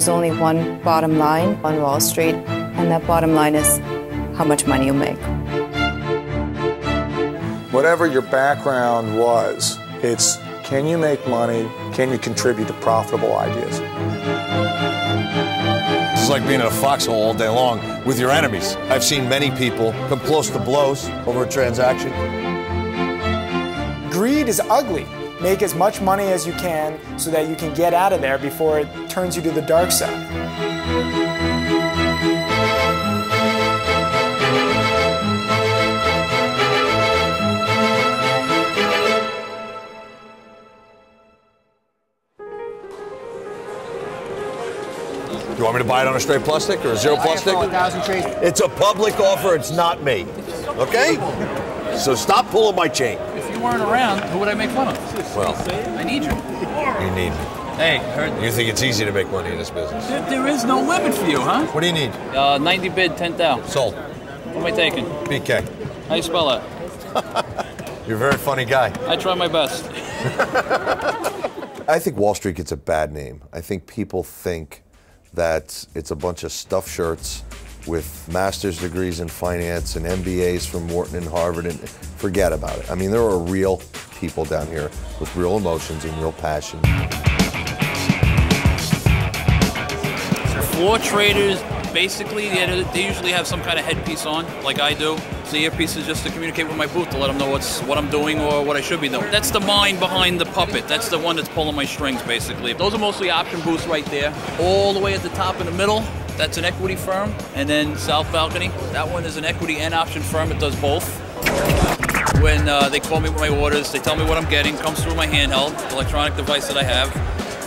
There's only one bottom line on Wall Street, and that bottom line is how much money you make. Whatever your background was, it's can you make money? Can you contribute to profitable ideas? It's like being in a foxhole all day long with your enemies. I've seen many people come close to blows over a transaction. Greed is ugly. Make as much money as you can so that you can get out of there before it turns you to the dark side. Do you want me to buy it on a straight plus tick or a zero plus tick? It's a public offer, it's not me. Okay? So stop pulling my chain. Weren't around, who would I make fun of? Well, I need you. you need me. Hey, heard You think it's easy to make money in this business? there, there is no limit for you, huh? What do you need? Uh, 90 bid, 10 thou. Sold. What am I taking? BK. How you spell that? You're a very funny guy. I try my best. I think Wall Street gets a bad name. I think people think that it's a bunch of stuffed shirts with master's degrees in finance and MBAs from Wharton and Harvard, and forget about it. I mean, there are real people down here with real emotions and real passion. Floor traders, basically, they, usually have some kind of headpiece on, like I do. So the earpiece is just to communicate with my booth to let them know what's what I'm doing or what I should be doing. That's the mind behind the puppet. That's the one that's pulling my strings, basically. Those are mostly option booths right there. All the way at the top in the middle, that's an equity firm. And then South Balcony, that one is an equity and option firm. It does both. When uh, they call me with my orders, they tell me what I'm getting, comes through my handheld, electronic device that I have,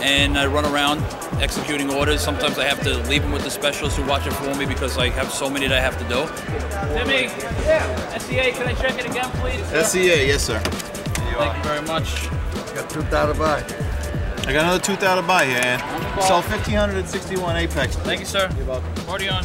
and I run around executing orders. Sometimes I have to leave them with the specialists who watch it for me because I have so many that I have to do. Timmy, yeah. SEA, can I check it again, please? SEA, yes, sir. Thank you very much. Got two to buy. I got another two to buy here, and sell 1561 Apex. Thank you, sir. You're welcome. Party on.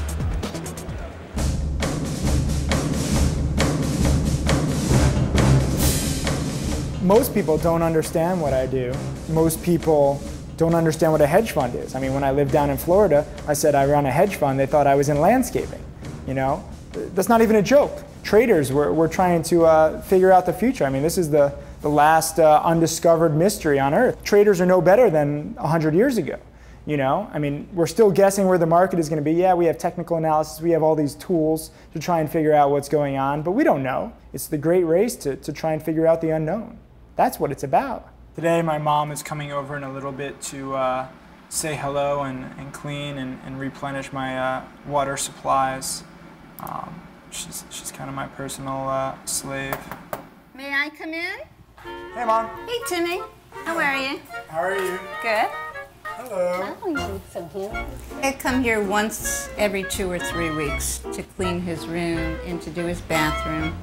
Most people don't understand what I do. Most people don't understand what a hedge fund is. I mean, when I lived down in Florida, I said I run a hedge fund. They thought I was in landscaping. You know, that's not even a joke. Traders, we're, we're trying to uh, figure out the future. I mean, this is the, the last uh, undiscovered mystery on earth. Traders are no better than 100 years ago. You know, I mean, we're still guessing where the market is going to be. Yeah, we have technical analysis, we have all these tools to try and figure out what's going on, but we don't know. It's the great race to, to try and figure out the unknown. That's what it's about. Today, my mom is coming over in a little bit to uh, say hello and, and clean and, and replenish my uh, water supplies. Um, she's she's kind of my personal uh, slave. May I come in? Hey, mom. Hey, Timmy. How are you? How are you? Good. Hello. I come here once every two or three weeks to clean his room and to do his bathroom.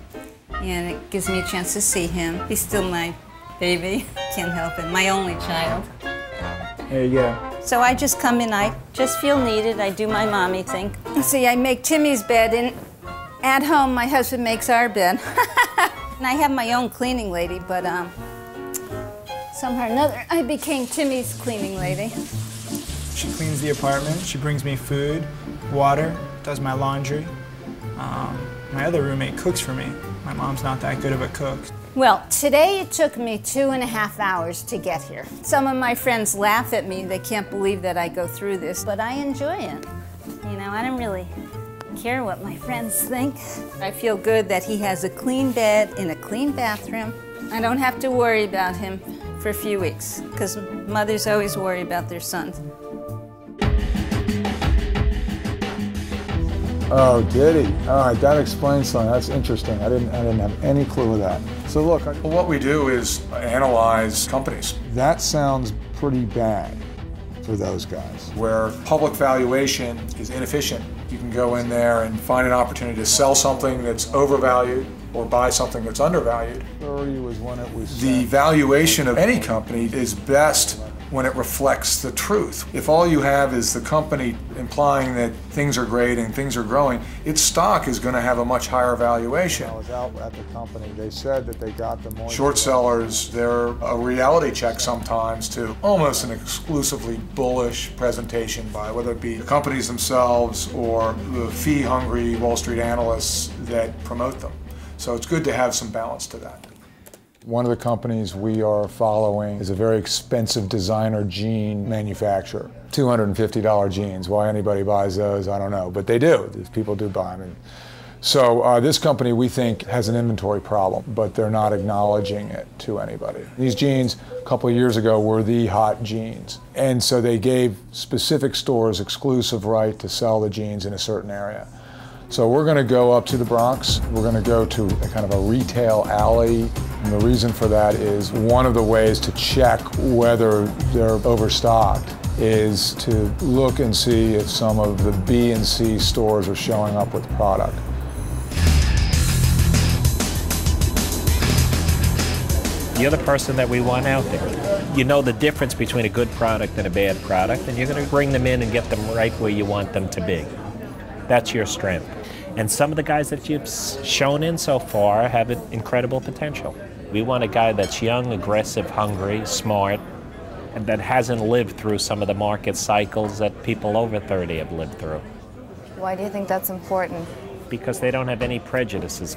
And it gives me a chance to see him. He's still my baby. Can't help it. My only child. There you go. So I just come in, I just feel needed. I do my mommy thing. See, I make Timmy's bed, and at home, my husband makes our bed. and I have my own cleaning lady, but um, somehow or another, I became Timmy's cleaning lady. She cleans the apartment. She brings me food, water, does my laundry. Um, my other roommate cooks for me. My mom's not that good of a cook. Well, today it took me two and a half hours to get here. Some of my friends laugh at me. They can't believe that I go through this, but I enjoy it. You know, I don't really care what my friends think. I feel good that he has a clean bed in a clean bathroom. I don't have to worry about him for a few weeks because mothers always worry about their sons. Oh, did he? All right, that explains something. That's interesting. I didn't, I didn't have any clue of that. So look, I, Well, what we do is analyze companies that sounds pretty bad for those guys. where public valuation is inefficient. You can go in there and find an opportunity to sell something that's overvalued or buy something that's undervalued. 30 was when it was The valuation of any company is best when it reflects the truth. If all you have is the company implying that things are great and things are growing, its stock is going to have a much higher valuation. I was out at the company. They said that they got the moisture. Short sellers, they're a reality check sometimes to almost an exclusively bullish presentation by whether it be the companies themselves or the fee hungry Wall Street analysts that promote them. So it's good to have some balance to that. One of the companies we are following is a very expensive designer jean manufacturer. $250 jeans. Why anybody buys those, I don't know, but they do. People do buy them. So uh, this company we think has an inventory problem, but they're not acknowledging it to anybody. These jeans a couple of years ago were the hot jeans, and so they gave specific stores exclusive right to sell the jeans in a certain area. So we're going to go up to the Bronx. We're going to go to kind of a retail alley. And the reason for that is one of the ways to check whether they're overstocked is to look and see if some of the B and C stores are showing up with product. You're the person that we want out there. You know the difference between a good product and a bad product, and you're going to bring them in and get them right where you want them to be. That's your strength. And some of the guys that you've shown in so far have incredible potential. We want a guy that's young, aggressive, hungry, smart, and that hasn't lived through some of the market cycles that people over 30 have lived through. Why do you think that's important? Because they don't have any prejudices.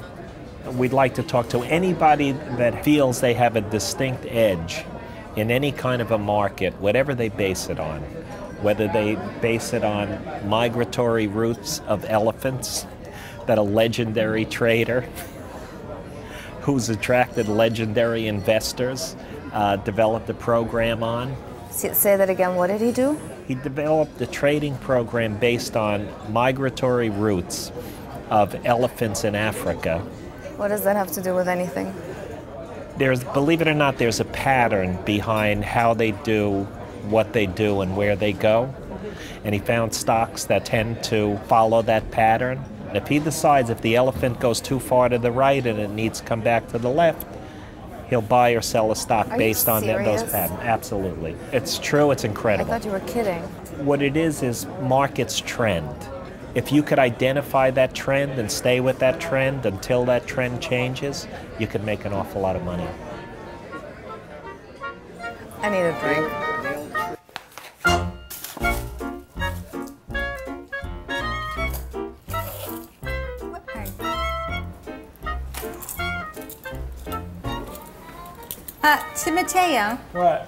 We'd like to talk to anybody that feels they have a distinct edge in any kind of a market, whatever they base it on. Whether they base it on migratory routes of elephants, that a legendary trader who's attracted legendary investors uh, developed a program on. Say that again. What did he do? He developed a trading program based on migratory routes of elephants in Africa. What does that have to do with anything? There's, believe it or not, there's a pattern behind how they do what they do and where they go. And he found stocks that tend to follow that pattern. And if he decides if the elephant goes too far to the right and it needs to come back to the left, he'll buy or sell a stock Are based on the, those patterns. Absolutely. It's true, it's incredible. I thought you were kidding. What it is is markets trend. If you could identify that trend and stay with that trend until that trend changes, you could make an awful lot of money. I need a drink. Timoteo, What?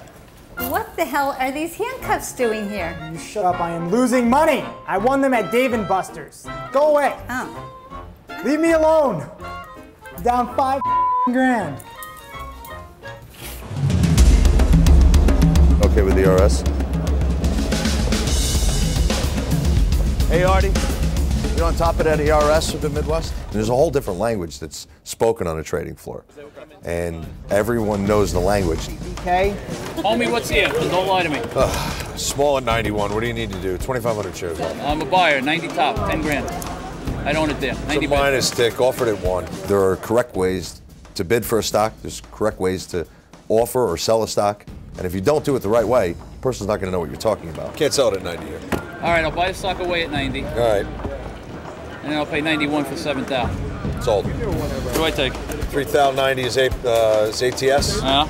what the hell are these handcuffs doing here? You shut up. I am losing money. I won them at Dave and Buster's. Go away. Oh, Leave me alone. Down five grand. Okay with the RS? Hey, Artie. You on top of that ERS of the Midwest? There's a whole different language that's spoken on a trading floor. And everyone knows the language. Okay. Homie, what's here? And don't lie to me. Small at 91, what do you need to do? 2,500 shares. I'm a buyer, 90 top, 10 grand. I don't own it there, It's 90 a bid. minus tick, offered at one. There are correct ways to bid for a stock. There's correct ways to offer or sell a stock. And if you don't do it the right way, the person's not going to know what you're talking about. Can't sell it at 90 here. All right, I'll buy the stock away at 90, All right, and then I'll pay 91 for 7,000. sold. What do I take? 3,090 is, a, uh, is ATS, Uh,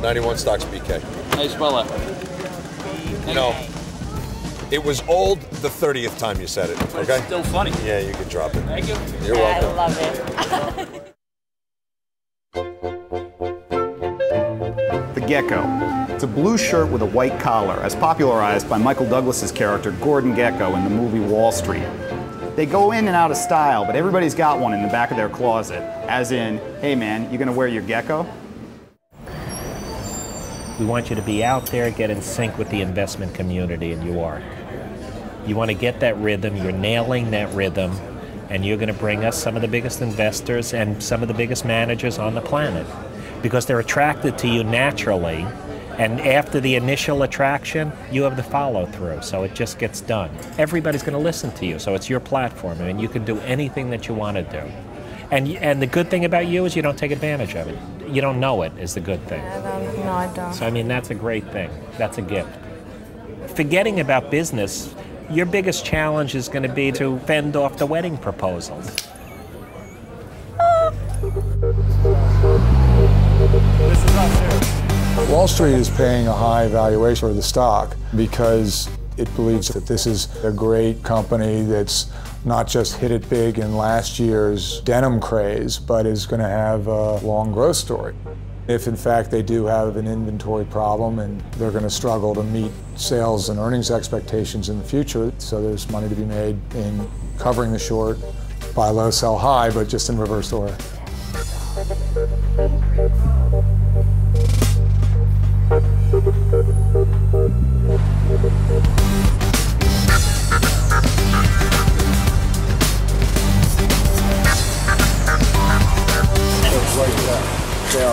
91 stocks BK. how you spell that? No. It was old the 30th time you said it, But okay? It's still funny. Yeah, you can drop it. Thank you. You're welcome. love it. The Gecko. It's a blue shirt with a white collar, as popularized by Michael Douglas's character Gordon Gekko in the movie Wall Street. They go in and out of style, but everybody's got one in the back of their closet. As in, hey man, you gonna wear your gecko? We want you to be out there, get in sync with the investment community, and you are. You want to get that rhythm, you're nailing that rhythm, and you're going to bring us some of the biggest investors and some of the biggest managers on the planet because they're attracted to you naturally. And after the initial attraction, you have the follow through, so it just gets done. Everybody's going to listen to you, so it's your platform, I mean, you can do anything that you want to do. And, and the good thing about you is you don't take advantage of it. You don't know it is the good thing. No, I don't. So, I mean, that's a great thing. That's a gift. Forgetting about business, your biggest challenge is going to be to fend off the wedding proposal. Wall Street is paying a high valuation for the stock because it believes that this is a great company that's not just hit it big in last year's denim craze, but is going to have a long growth story. If in fact they do have an inventory problem and they're going to struggle to meet sales and earnings expectations in the future, so there's money to be made in covering the short, buy low, sell high, but just in reverse order. Yeah,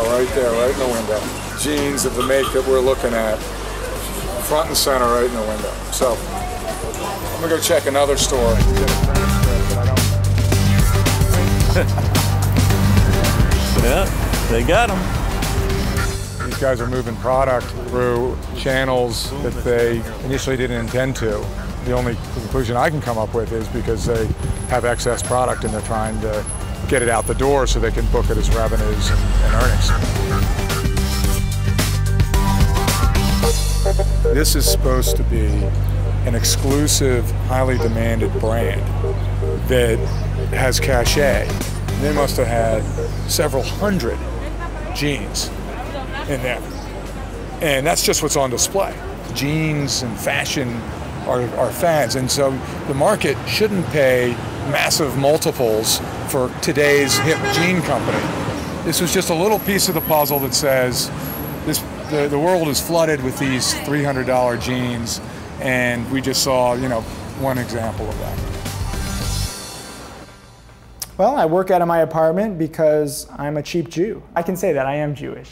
right there, right in the window. Jeans of the make that we're looking at. Front and center right in the window. So, I'm gonna go check another store. yeah, they got them. Guys are moving product through channels that they initially didn't intend to. The only conclusion I can come up with is because they have excess product and they're trying to get it out the door so they can book it as revenues and earnings. This is supposed to be an exclusive, highly demanded brand that has cachet. They must have had several hundred jeans in there. And that's just what's on display. Jeans and fashion are, are fads. And so the market shouldn't pay massive multiples for today's hip jean company. This was just a little piece of the puzzle that says this, the, the world is flooded with these $300 jeans, and we just saw, you know, one example of that. Well, I work out of my apartment because I'm a cheap Jew. I can say that I am Jewish.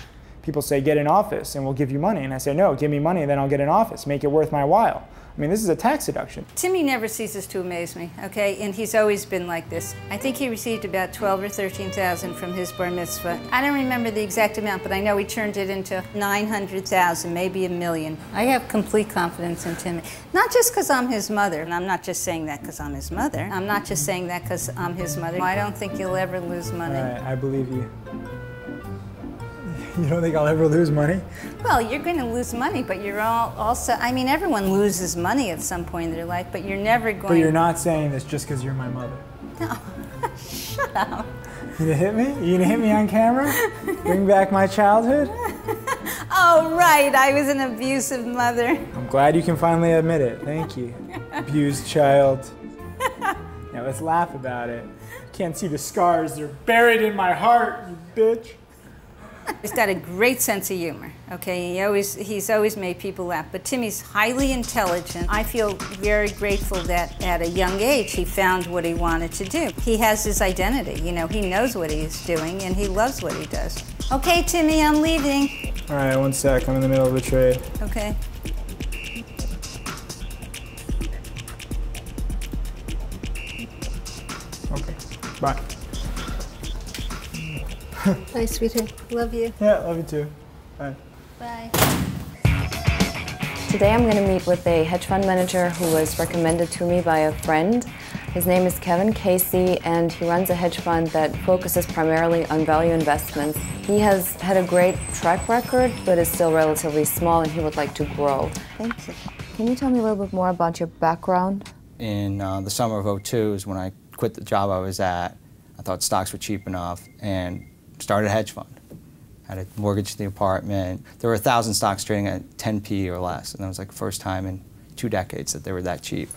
People say, get an office and we'll give you money. And I say, no, give me money and then I'll get an office. Make it worth my while. I mean, this is a tax deduction. Timmy never ceases to amaze me, okay? And he's always been like this. I think he received about 12 or 13,000 from his bar mitzvah. I don't remember the exact amount, but I know he turned it into 900,000, maybe a million. I have complete confidence in Timmy. Not just because I'm his mother, and I'm not just saying that because I'm his mother. I'm not just saying that because I'm his mother. I don't think you'll ever lose money. Right, I believe you. You don't think I'll ever lose money? Well, you're going to lose money, but you're all also, I mean, everyone loses money at some point in their life, but you're never going But you're not saying this just because you're my mother. No. Shut up. You gonna hit me? You gonna hit me on camera? Bring back my childhood? Oh, right. I was an abusive mother. I'm glad you can finally admit it. Thank you. Abused child. Now let's laugh about it. Can't see the scars. They're buried in my heart, you bitch. He's got a great sense of humor. Okay, he always he's always made people laugh. But Timmy's highly intelligent. I feel very grateful that at a young age he found what he wanted to do. He has his identity. You know, he knows what he's doing and he loves what he does. Okay, Timmy, I'm leaving. All right, one sec. I'm in the middle of a trade. Okay. Okay. Bye. Bye, sweetheart. Love you. Yeah, love you too. Bye. Bye. Today I'm going to meet with a hedge fund manager who was recommended to me by a friend. His name is Kevin Casey and he runs a hedge fund that focuses primarily on value investments. He has had a great track record but is still relatively small and he would like to grow. Thank you. Can you tell me a little bit more about your background? In uh, the summer of 02 is when I quit the job I was at. I thought stocks were cheap enough and started a hedge fund. Had a mortgage to the apartment. There were a thousand stocks trading at 10p or less, and that was like the first time in two decades that they were that cheap.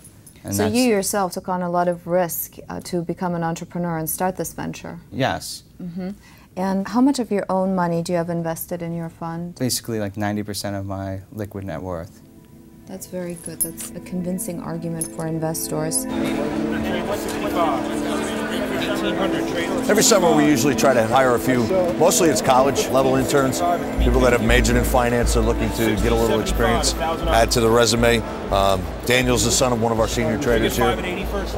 And so you yourself took on a lot of risk uh, to become an entrepreneur and start this venture. Yes, hmm And how much of your own money do you have invested in your fund? basically like 90% of my liquid net worth. That's very good. That's a convincing argument for investors. Every summer, we usually try to hire a few. Mostly, it's college level interns, people that have majored in finance are looking to get a little experience, add to the resume. Um, Daniel's the son of one of our senior traders here.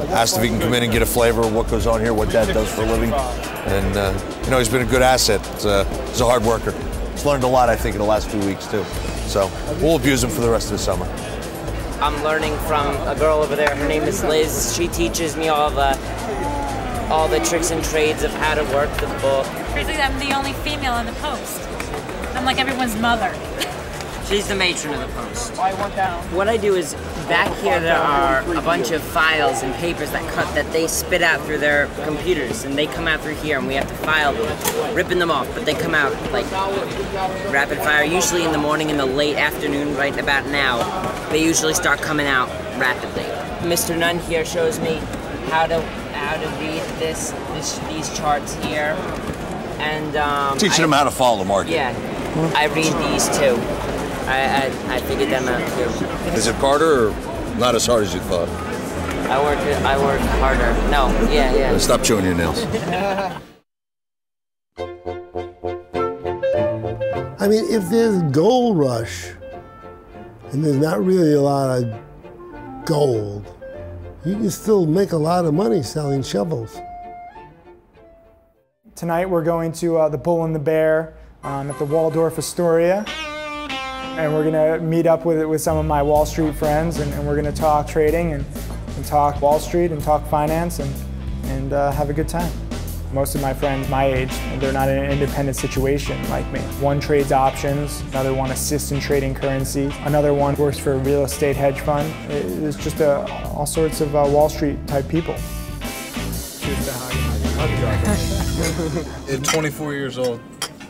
Asked if he can come in and get a flavor of what goes on here, what Dad does for a living, and uh, you know he's been a good asset. Uh, he's a hard worker. He's learned a lot, I think, in the last few weeks too. So we'll abuse him for the rest of the summer. I'm learning from a girl over there. Her name is Liz. She teaches me all the all the tricks and trades of how to work the book. Basically, I'm the only female in the post. I'm like everyone's mother. She's the matron of the post. What I do is back here there are a bunch of files and papers that cut that they spit out through their computers and they come out through here and we have to file them, ripping them off, but they come out like rapid fire, usually in the morning in the late afternoon, right about now. They usually start coming out rapidly. Mr. Nunn here shows me how to how to read this, this these charts here. And um, Teaching I- him how to follow the market. Yeah, I read these too. I, I, I figured them out too. Is it harder or not as hard as you thought? I work I work harder. No, yeah, yeah. Stop chewing your nails. I mean, if there's gold rush and there's not really a lot of gold, you can still make a lot of money selling shovels. Tonight we're going to uh, the Bull and the Bear um, at the Waldorf Astoria. And we're going to meet up with, with some of my Wall Street friends and, and we're going to talk trading and, and talk Wall Street and talk finance and, and uh, have a good time. Most of my friends my age, they're not in an independent situation like me. One trades options, another one assists in trading currency, another one works for a real estate hedge fund. It's just uh, all sorts of uh, Wall Street type people. At 24 years old.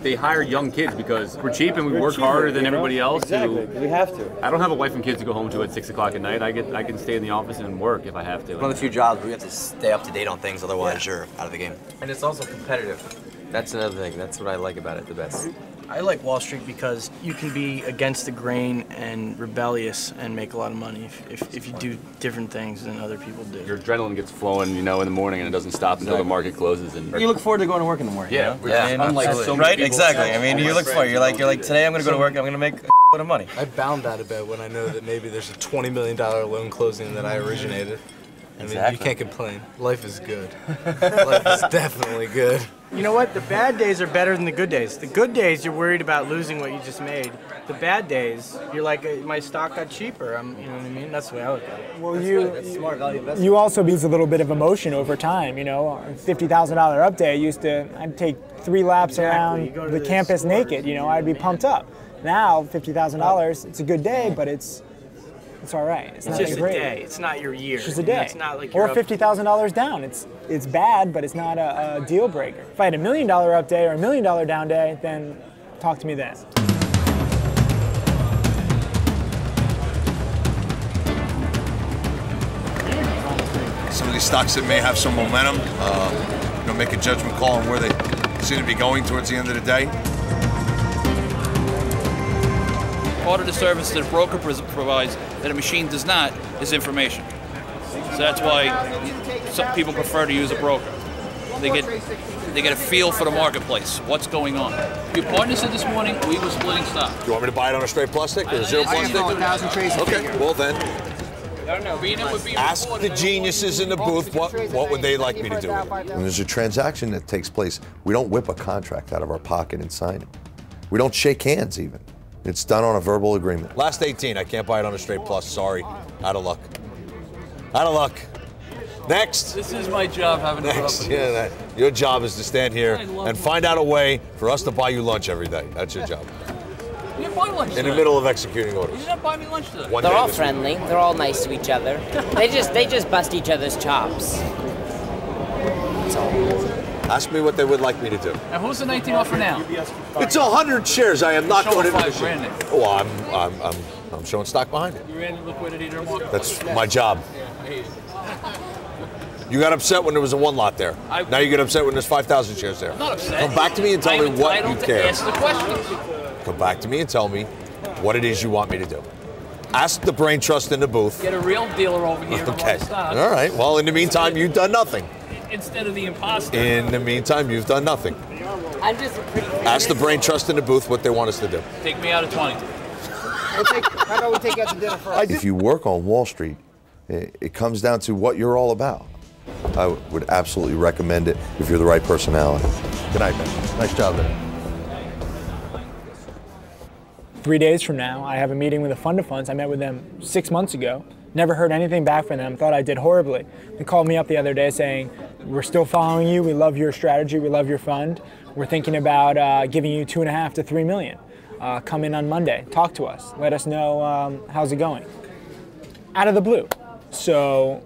They hire young kids because we're cheap and we We're work cheaper, harder than you know? everybody else. Exactly, who- we have to. I don't have a wife and kids to go home to at six o'clock at night. I get I can stay in the office and work if I have to. One of the few jobs where you have to stay up to date on things, otherwise you're out of the game. And it's also competitive. That's another thing. That's what I like about it the best. I like Wall Street because you can be against the grain and rebellious and make a lot of money if, if, if you do different things than other people do. Your adrenaline gets flowing, you know, in the morning and it doesn't stop until the market closes. And You look forward to going to work in the morning. Yeah, you know? yeah, And unlike so many Right? Exactly. I mean, you look forward. You're like, you're like, today I'm gonna go to work. I'm gonna make a lot of money. I bound out of bed when I know that maybe there's a $20 million loan closing that I originated. I mean, you can't complain. Life is good. Life is definitely good. You know what? The bad days are better than the good days. The good days, you're worried about losing what you just made. The bad days, you're like, "Uh, my stock got cheaper. I'm, you know what I mean? That's the way I look at it. Well, you you also use a little bit of emotion over time. You know, fifty thousand dollar update. I used to I'd take three laps Exactly. Around the the campus naked. You know, I'd be pumped up. Now fifty thousand dollars, it's a good day, but it's it's all right. It's, It's nothing just a great. day. It's not your year. It's just a day. It's not like you're or fifty thousand dollars down. It's it's bad, but it's not a, a deal breaker. If I had a million dollar up day or a million dollar down day, then talk to me then. Some of these stocks that may have some momentum, uh, you know, make a judgment call on where they seem to be going towards the end of the day. Part of the service that a broker pres- provides that a machine does not is information. So that's why some people prefer to use a broker. They get they get a feel for the marketplace, what's going on. Your partner said this morning we were splitting stock. Do you want me to buy it on a straight plus tick or zero I- I plastic? thousand trades Okay, well then, I don't know. Being it would be ask the geniuses in the booth what, what would they like me to do with it. When there's a transaction that takes place, we don't whip a contract out of our pocket and sign it. We don't shake hands even. It's done on a verbal agreement. Last 18, I can't buy it on a straight plus. Sorry, out of luck. Out of luck. Next. This is my job having to put Next. with Yeah, that, your job is to stand here and find out a way for us to buy you lunch every day. That's your job. You didn't buy lunch In the middle of executing orders. You didn't buy me lunch today. One They're all this week. friendly. They're all nice to each other. they just they just bust each other's chops. That's all. Ask me what they would like me to do. And who's the 19 offer now? It's hundred shares. I am not going to. into the five grand machine. Oh, I'm, I'm, I'm, I'm showing stock behind it. You're in liquidity to. That's my job. You got upset when there was a one lot there. I- now you get upset when there's 5,000 shares there. I'm not upset. Come back to me and tell me what you care. Ask the questions. Come back to me and tell me what it is you want me to do. Ask the brain trust in the booth. Get a real dealer over here. Okay. All right. Well, in the meantime, you've done nothing. Instead of the imposter. In the meantime, you've done nothing. I'm just pretty. Ask the brain trust in the booth what they want us to do. Take me out of 20. Take, how about we take you out to dinner first? If you work on Wall Street, it, it comes down to what you're all about. I would absolutely recommend it if you're the right personality. Good night, man. Nice job there. Three days from now, I have a meeting with a fund of funds. I met with them six months ago. Never heard anything back from them. Thought I did horribly. They called me up the other day saying, "We're still following you. We love your strategy. We love your fund. We're thinking about uh, giving you two and a half to three million. Uh, come in on Monday. Talk to us. Let us know um, how's it going." Out of the blue. So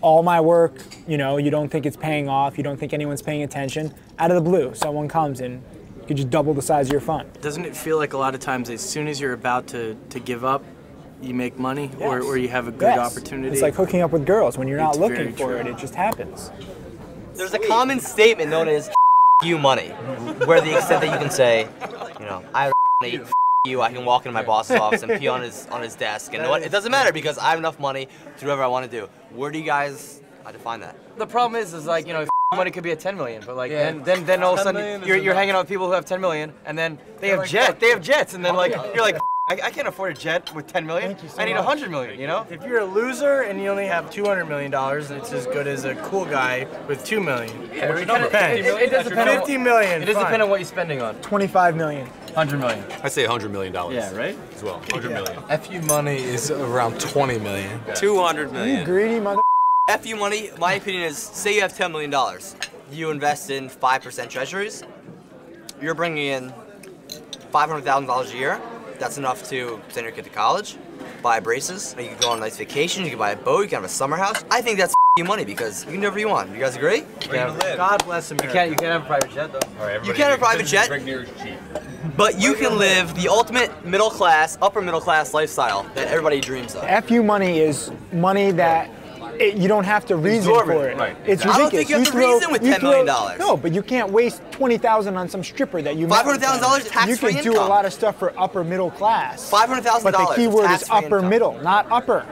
all my work, you know, you don't think it's paying off. You don't think anyone's paying attention. Out of the blue, someone comes and you could just double the size of your fund. Doesn't it feel like a lot of times as soon as you're about to, to give up, you make money or, or you have a good Yes. opportunity? It's like hooking up with girls. When you're not It's looking for true. it, it just happens. There's a common statement known as you money, where the extent that you can say, you know, I eat you, I can walk into my boss's office and pee on his on his desk, and what? It doesn't matter because I have enough money to do whatever I want to do. Where do you guys I define that? The problem is, is like you know, money could be at 10 million, but like Yeah. then, then, then all of a sudden million is you're, you're hanging out with people who have 10 million, and then they have like, jet, fuck they have jets, and then like yeah. you're like, I, I can't afford a jet with 10 million. so I need much. 100 million. You know, if you're a loser and you only have 200 million dollars, it's as good as a cool guy with 2 million. Yeah, what's your it, number? it, it, it does depend 50 million, It does depend on what you're spending on. 25 million. 100 million. I say 100 million dollars. Yeah, right? As well, 100 million. FU money is around 20 million. 200 You greedy mother. FU money, my opinion is, say you have $10 million. You invest in 5% treasuries. You're bringing in $500,000 a year. That's enough to send your kid to college, buy braces. You can go on a nice vacation. You can buy a boat. You can have a summer house. I think that's you money because you can do whatever you want. You guys agree? God bless America. You can't, you can't have a private jet though. You can't have a private jet, but you can live the ultimate middle class, upper middle class lifestyle that everybody dreams of. FU money is money that it, you don't have to reason for it. Right, It's exactly. I don't think you have to throw- reason with you $10 million No, but you can't waste twenty thousand on some stripper that you. met with. $500,000 tax-free You can do a lot of stuff for upper middle class. 500,000 But the key word is upper income. middle, not upper.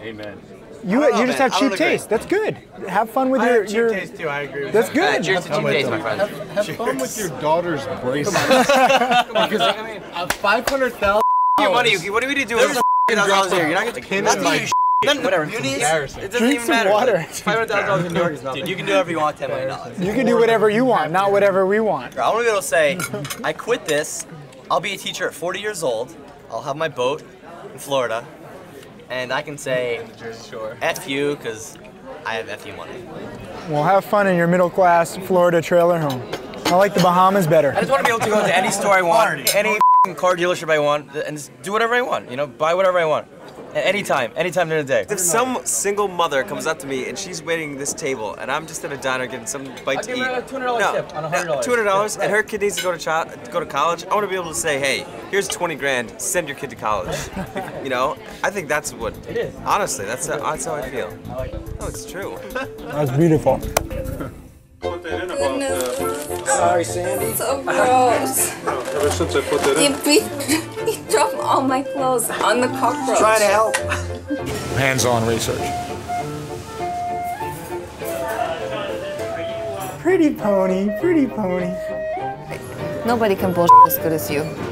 Amen. You, know, you just man. have I don't cheap agree. taste. That's good. Have fun with I your have cheap your. taste too. I agree with That's that. good. cheers to cheap taste, my friend. Have, have fun with your daughter's bracelet. Because I mean, Five hundred thousand. your money. What do we do with $500,000 a year? You're not gonna Pin not in to my use None, whatever. Munis, Embarrassing. it doesn't Drink even some matter. water. Five hundred thousand dollars in New York is nothing. Dude, you can do whatever you want $10 million. You can do whatever you want, not whatever we want. I want to be able to say, I quit this. I'll be a teacher at 40 years old. I'll have my boat in Florida, and I can say, "F you," because I have FU money. Well, have fun in your middle class Florida trailer home. I like the Bahamas better. I just want to be able to go to any store I want, any car dealership I want, and just do whatever I want. You know, buy whatever I want, at any time, any time during the day. If some single mother comes up to me and she's waiting this table and I'm just at a diner getting some bite I'll to give eat, her a $200 tip on $100. two hundred dollars, and her kid needs to go to child, go to college. I want to be able to say, hey, here's twenty grand, send your kid to college. you know, I think that's what. It is. Honestly, that's how, that's how I feel. No, it's true. That's beautiful. Sorry, Sandy. So gross. Ever since I put that He in. beat, he dropped all my clothes on the cockroach. Trying to help. Hands-on research. Pretty pony, pretty pony. Nobody can bullshit as good as you.